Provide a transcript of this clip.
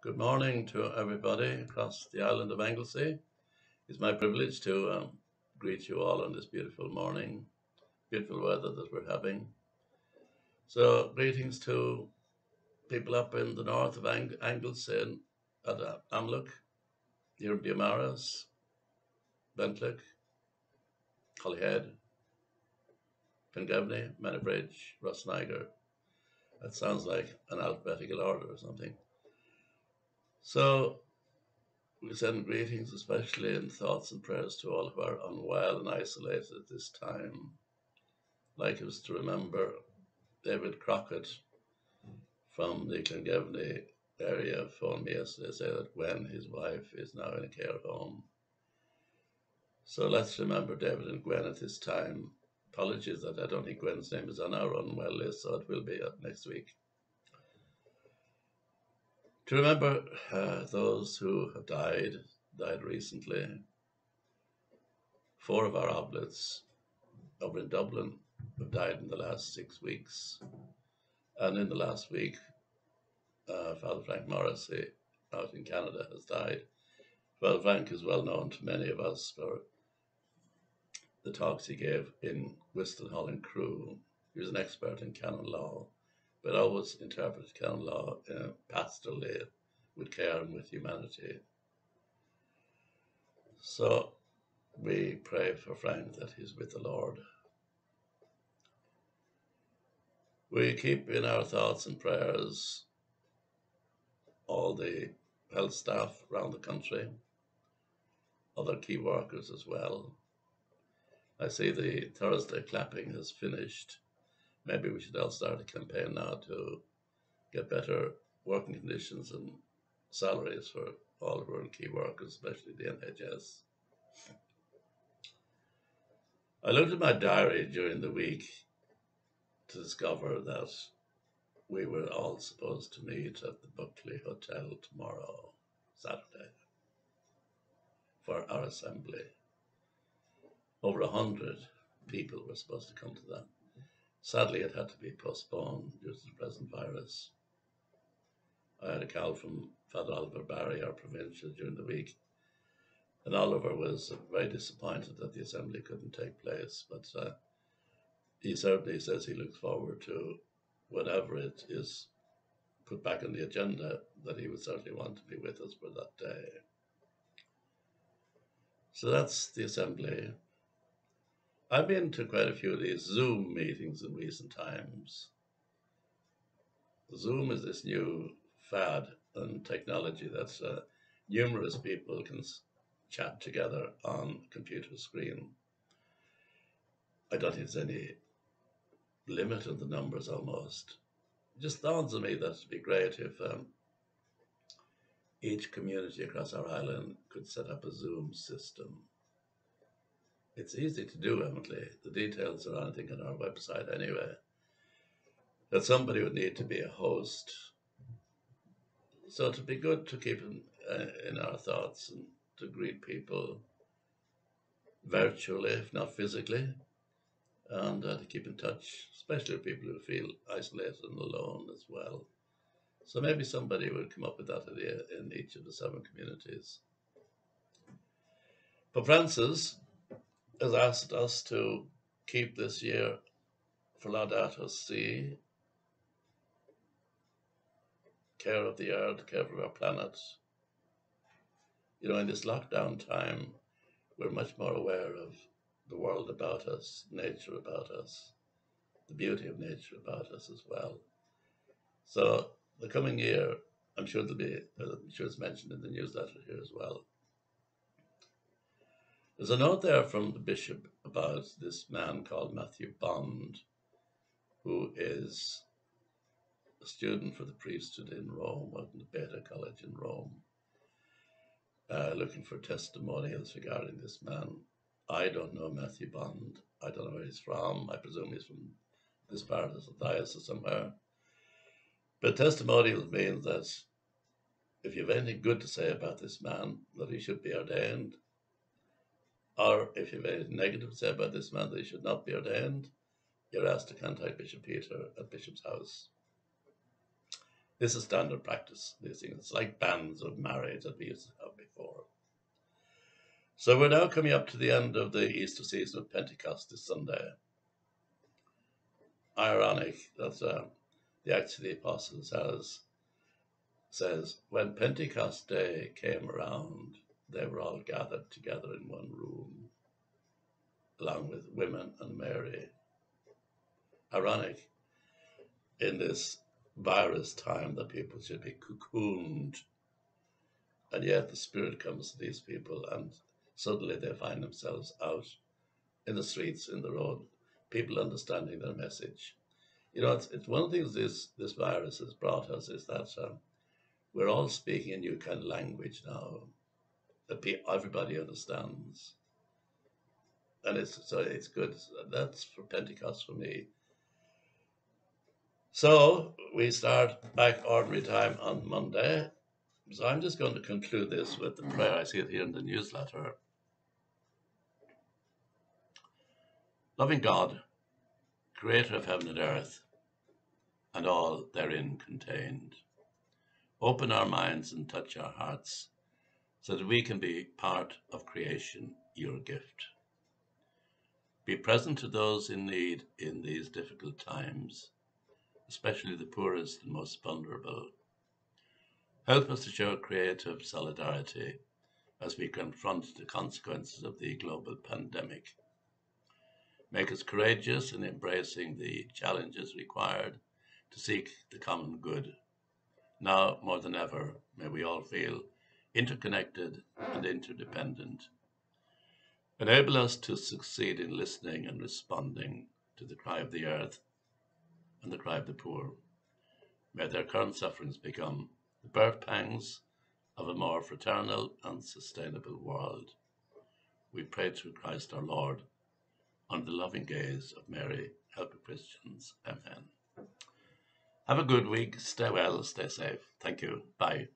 Good morning to everybody across the island of Anglesey. It's my privilege to um, greet you all on this beautiful morning, beautiful weather that we're having. So, greetings to people up in the north of Ang- Anglesey and at uh, Amlwch, near Beaumaris, Benllech, Holyhead, Manabridge, Rhosneigr. That sounds like an alphabetical order or something. So, We send greetings, especially in thoughts and prayers, to all who are unwell and isolated at this time. Like us to remember David Crockett from the Llangefni area phoned me yesterday say that Gwen, his wife, is now in a care home. So let's remember David and Gwen at this time. Apologies that I don't think Gwen's name is on our unwell list, so it will be up next week. To remember uh, those who have died, died recently. Four of our oblates over in Dublin have died in the last six weeks. And in the last week, uh, Father Frank Morrissey out in Canada has died. Father Frank is well known to many of us for the talks he gave in Whiston Hall and Crewe. He was an expert in canon law, but always interpreted canon law uh, pastorally, with care and with humanity. So we pray for Frank that he's with the Lord. We keep in our thoughts and prayers all the health staff around the country, other key workers as well. I see the Thursday clapping has finished. Maybe we should all start a campaign now to get better working conditions and salaries for all of our key workers, especially the NHS. I looked at my diary during the week to discover that we were all supposed to meet at the Bulkeley Hotel tomorrow, Saturday, for our assembly. Over a hundred people were supposed to come to that. Sadly, it had to be postponed due to the present virus. I had a call from Father Oliver Barry, our provincial, during the week, and Oliver was very disappointed that the assembly couldn't take place. But uh, he certainly says he looks forward to whenever it is put back on the agenda, that he would certainly want to be with us for that day. So that's the assembly. I've been to quite a few of these Zoom meetings in recent times. Zoom is this new fad and technology that uh, numerous people can chat together on computer screen. I don't think there's any limit on the numbers almost. It just dawns on me that it'd be great if um, each community across our island could set up a Zoom system. It's easy to do, Emily. The details are, I think, on our website anyway. That somebody would need to be a host. So it'd be good to keep in, uh, in our thoughts and to greet people virtually, if not physically, and uh, to keep in touch, especially people who feel isolated and alone as well. So maybe somebody would come up with that idea in each of the seven communities. Pope Francis has asked us to keep this year for Laudato Si, care of the earth, care of our planet. You know, in this lockdown time, we're much more aware of the world about us, nature about us, the beauty of nature about us as well. So the coming year, I'm sure there'll be, I'm sure it's mentioned in the newsletter here as well. There's a note there from the bishop about this man called Matthew Bond, who is a student for the priesthood in Rome, in the Beda College in Rome, uh, looking for testimonials regarding this man. I don't know Matthew Bond. I don't know where he's from. I presume he's from this part of the diocese somewhere. But testimonials means that if you have anything good to say about this man, that he should be ordained, or if you have anything negative say about this man, that he should not be ordained, you're asked to contact Bishop Peter at Bishop's house. This is standard practice. These things. It's like bands of marriage that we used to have before. So we're now coming up to the end of the Easter season of Pentecost this Sunday. Ironic that uh, the Acts of the Apostles has says when Pentecost Day came around, they were all gathered together in one room, along with women and Mary. Ironic in this virus time that people should be cocooned. And yet the Spirit comes to these people, and suddenly they find themselves out in the streets, in the road, people understanding their message. You know, it's, it's one of the things this, this virus has brought us is that um, we're all speaking a new kind of language now everybody understands. And it's so it's good. That's for Pentecost for me. So we start back ordinary time on Monday. So I'm just going to conclude this with the prayer. I see it here in the newsletter. Loving God, creator of heaven and earth, and all therein contained, open our minds and touch our hearts so that we can be part of creation, your gift. Be present to those in need in these difficult times especially the poorest and most vulnerable. Help us to show creative solidarity as we confront the consequences of the global pandemic. Make us courageous in embracing the challenges required to seek the common good. Now, more than ever, may we all feel interconnected and interdependent. Enable us to succeed in listening and responding to the cry of the earth and the cry of the poor. May their current sufferings become the birth pangs of a more fraternal and sustainable world. We pray through Christ our Lord, under the loving gaze of Mary, help of Christians. Amen. Have a good week. Stay well, stay safe. Thank you. Bye.